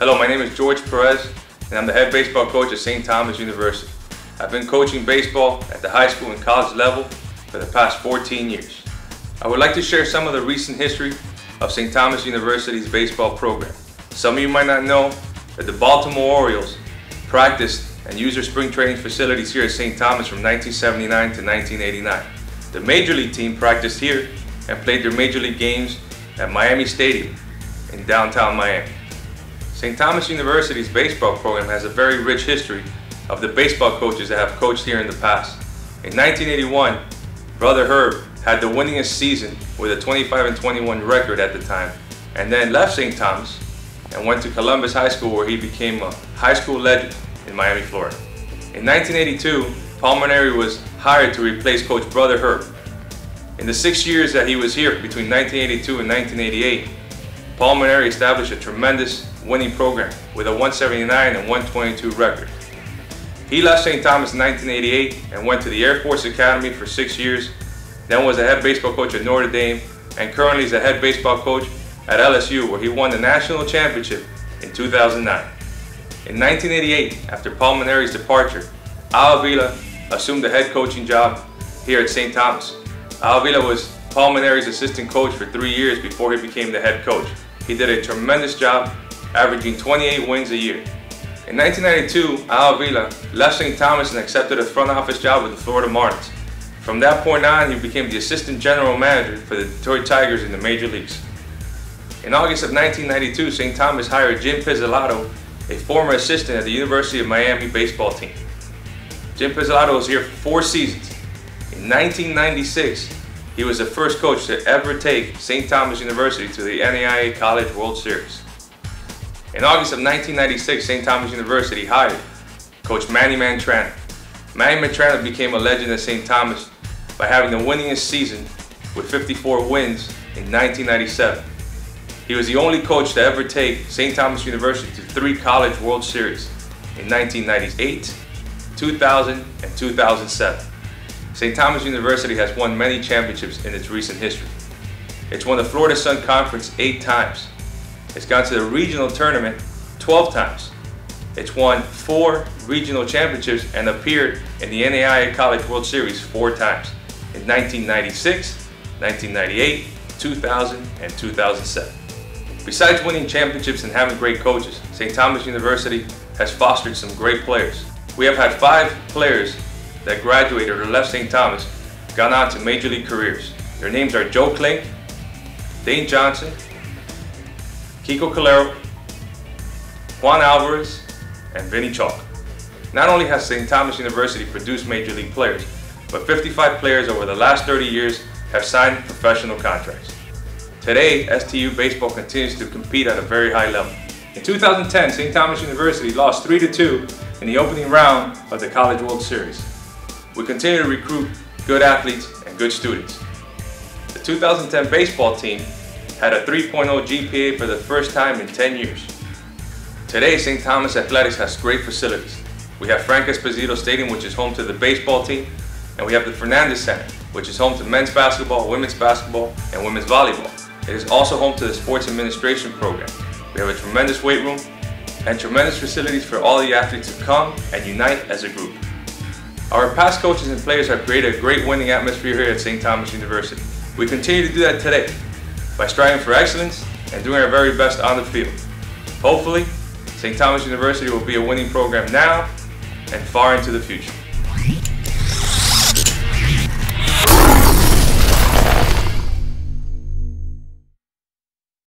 Hello, my name is Jorge Perez, and I'm the head baseball coach at St. Thomas University. I've been coaching baseball at the high school and college level for the past 14 years. I would like to share some of the recent history of St. Thomas University's baseball program. Some of you might not know that the Baltimore Orioles practiced and used their spring training facilities here at St. Thomas from 1979 to 1989. The Major League team practiced here and played their Major League games at Miami Stadium in downtown Miami. St. Thomas University's baseball program has a very rich history of the baseball coaches that have coached here in the past. In 1981, Brother Herb had the winningest season with a 25 and 21 record at the time, and then left St. Thomas and went to Columbus High School where he became a high school legend in Miami, Florida. In 1982, Paul Mainieri was hired to replace Coach Brother Herb. In the six years that he was here, between 1982 and 1988, Paul Mainieri established a tremendous winning program with a 179 and 122 record. He left St. Thomas in 1988 and went to the Air Force Academy for six years, then was a head baseball coach at Notre Dame, and currently is a head baseball coach at LSU where he won the national championship in 2009. In 1988, after Paul Mainieri's departure, Al Avila assumed the head coaching job here at St. Thomas. Al Avila was Paul Mainieri's assistant coach for three years before he became the head coach. He did a tremendous job, averaging 28 wins a year. In 1992, Al Avila left St. Thomas and accepted a front office job with the Florida Marlins. From that point on, he became the assistant general manager for the Detroit Tigers in the major leagues. In August of 1992, St. Thomas hired Jim Pizzolatto, a former assistant at the University of Miami baseball team. Jim Pizzolatto was here for four seasons. In 1996, he was the first coach to ever take St. Thomas University to the NAIA College World Series. In August of 1996, St. Thomas University hired Coach Manny Mantrana. Manny Mantrana became a legend at St. Thomas by having the winningest season with 54 wins in 1997. He was the only coach to ever take St. Thomas University to three College World Series in 1998, 2000, and 2007. St. Thomas University has won many championships in its recent history. It's won the Florida Sun Conference eight times. It's gone to the regional tournament 12 times. It's won four regional championships and appeared in the NAIA College World Series four times in 1996, 1998, 2000, and 2007. Besides winning championships and having great coaches, St. Thomas University has fostered some great players. We have had five players that graduated or left St. Thomas gone on to major league careers. Their names are Joe Klink, Dane Johnson, Kiko Calero, Juan Alvarez, and Vinnie Chulk. Not only has St. Thomas University produced major league players, but 55 players over the last 30 years have signed professional contracts. Today, STU baseball continues to compete at a very high level. In 2010, St. Thomas University lost 3-2 in the opening round of the College World Series. We continue to recruit good athletes and good students. The 2010 baseball team had a 3.0 GPA for the first time in 10 years. Today, St. Thomas Athletics has great facilities. We have Frank Esposito Stadium, which is home to the baseball team, and we have the Fernandez Center, which is home to men's basketball, women's basketball, and women's volleyball. It is also home to the sports administration program. We have a tremendous weight room and tremendous facilities for all the athletes to come and unite as a group. Our past coaches and players have created a great winning atmosphere here at St. Thomas University. We continue to do that today by striving for excellence and doing our very best on the field. Hopefully, St. Thomas University will be a winning program now and far into the future.